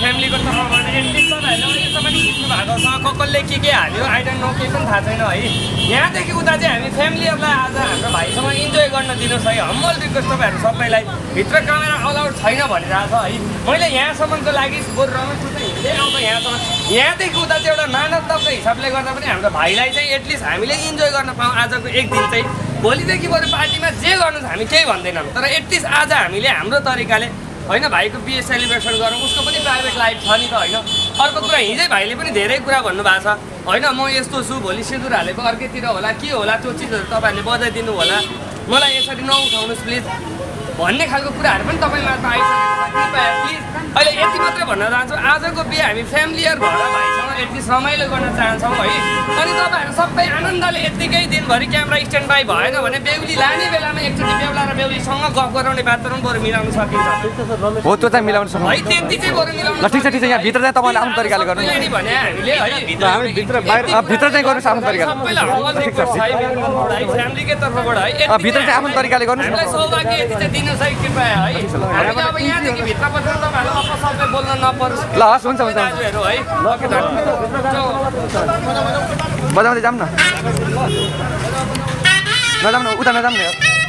फ्यामिलीको तर्फबाट एटलिस्ट तपाईँहरूले अहिलेसम्म खिच्नु भएको छ। कसले के के हाल्यो आई डोन्ट नो केही पनि थाहा छैन है। यहाँदेखि उता चाहिँ हामी फ्यामिलीहरूलाई आज हाम्रो भाइसँग इन्जोय गर्न दिनुहोस् है। हम्बल रिक्वेस्ट तपाईँहरू सबैलाई। भित्र क्यामेरा अलाउड छैन भनिरहेको छ है। मैले यहाँसम्मको लागि बरु रमेश हिँड्दै आउँदा यहाँसम्म। यहाँदेखि उता चाहिँ एउटा मानवताको हिसाबले गर्दा पनि हाम्रो भाइलाई चाहिँ एटलिस्ट हामीले इन्जोय गर्न पाऊँ आजको एक दिन चाहिँ। भोलिदेखि बरु पार्टीमा जे गर्नु हामी केही भन्दैनौँ। तर एटलिस्ट आज हामीले हाम्रो तरिकाले होइन भाइको बिहे सेलिब्रेसन गरौँ उसको पनि प्राइभेट लाइफ छ नि त होइन। अर्को कुरा हिजै भाइले पनि धेरै कुरा भन्नुभएको छ। होइन म यस्तो छु भोलि सिँदुर हालेको अर्कैतिर होला के होला त्यो चिजहरू तपाईँहरूले बजाइदिनु होला। मलाई यसरी नउठाउनुहोस् प्लिज भन्ने खालको कुराहरू पनि तपाईँमा आइसकेको छ कृपया प्लिज अहिले यति मात्रै भन्न चाहन्छु। आजको बिहे हामी फ्यामिलियर भएर भाइसँग एटलिस्ट रमाइलो गर्न चाहन्छौँ है। अनि तपाईँहरू सबै आनन्दले यत्तिकै दिनभरि क्यामेरा स्ट्यान्ड बाई भएन भने बेहुली लाने बेलामा एकचोटि बेहुला र बेहुलीसँग गफ गराउने बाटो पनि बरु मिलाउन सकिन्छ। हो त्यो चाहिँ मिलाउनु सक्नु है त्यति चाहिँ बरु मिलाउन ल ठिक छ ठिक छ यहाँ भित्र चाहिँ तपाईँले आफ्नो तरिकाले गर्नु। भने हामीले है। हामी भित्र बाहिर। भित्र चाहिँ गर्नुहोस् आफ्नो तरिकाले। फ्यामिलीकै तर्फबाट है भित्र चाहिँ आफ्नो तरिकाले गर्नुहोस् सौभाग्य यति चाहिँ दिनुहोस् है कृपया है। हामीले अब यहाँदेखि भित्र बसेर तपाईँहरू अपशब्द बोल्न नपरोस्। ल हस् हुन्छ हुन्छ दाजुहरू है। बजाउँदै जाऊँ न। नजाऊँ न उता नजाऊँ न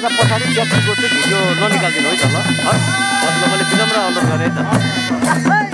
बाजा पछाडि व्यक्तिको चाहिँ भिडियो ननिकालिदिनु है त ल। हस् मैले विनम्र अनुरोध गरेँ त।